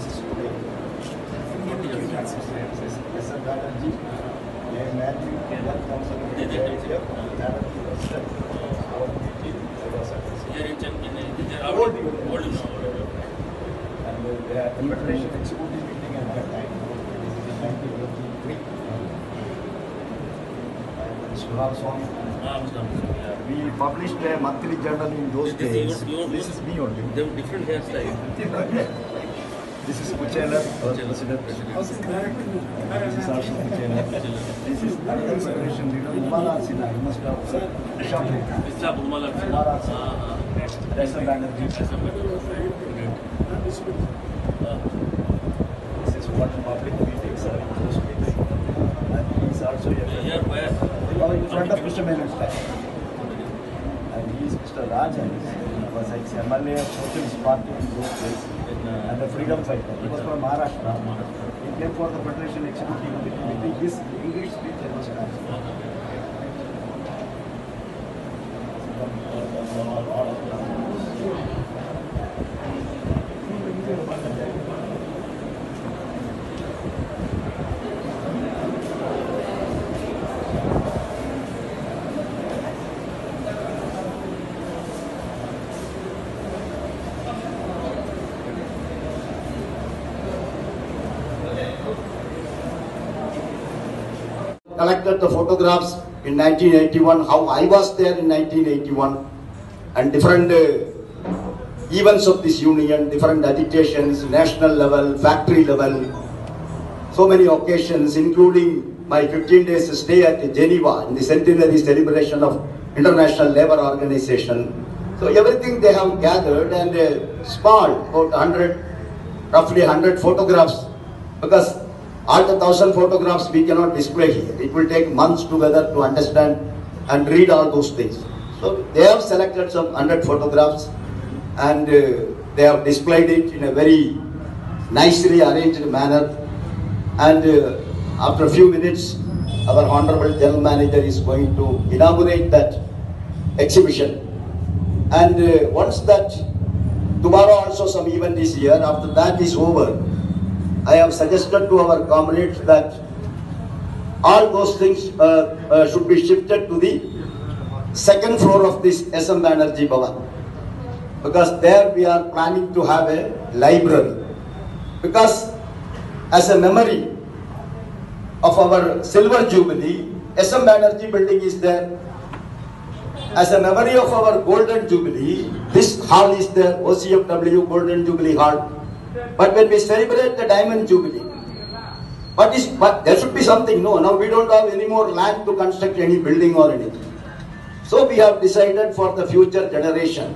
This is today. This is S.M. Banerjee. A Matthew, one counselor, They- they come here, was. Our meeting, there was a- Here in Chennai, they are Old old, people. old now. And they had the federation executive meeting at that time. This is in nineteen eighty-three. And Swami. Muslim, yeah. We published a monthly journal in those days. This is me only. They have different hairstyle. This is president. This is also Kuchelar. This is another federation leader, Umala Sinha. You must have Bumala. Umala Ah, ah. That's a Banerjee. Ah. This is what public meetings are those days. And he is also a Here where? Oh, in front of Mr. Menon's. And he is Mr. Rajan, was ex-MLA of Socialist Party in those days, uh, a freedom fighter. He was from Maharashtra. He came for the Federation Executive Committee. His English speech I was translated. Collected the photographs in 1981, how I was there in 1981, and different uh, events of this union, different agitations, national level, factory level, so many occasions, including my 15 days stay at Geneva in the centenary celebration of International Labour Organization. So everything they have gathered and uh, small, about 100, roughly 100 photographs, because all the thousand photographs we cannot display here. It will take months together to understand and read all those things. So they have selected some 100 photographs and uh, they have displayed it in a very nicely arranged manner. And uh, after a few minutes, our Honorable General Manager is going to inaugurate that exhibition. And uh, once that, tomorrow also some event is here, after that is over, I have suggested to our comrades that all those things uh, uh, should be shifted to the second floor of this SM Banerjee Bhavan. Because there we are planning to have a library. Because as a memory of our silver jubilee, SM Banerjee building is there. As a memory of our golden jubilee, this hall is there, OCFW Golden Jubilee Hall. But when we celebrate the diamond jubilee, what is, but there should be something, no, now we don't have any more land to construct any building or anything. So we have decided for the future generation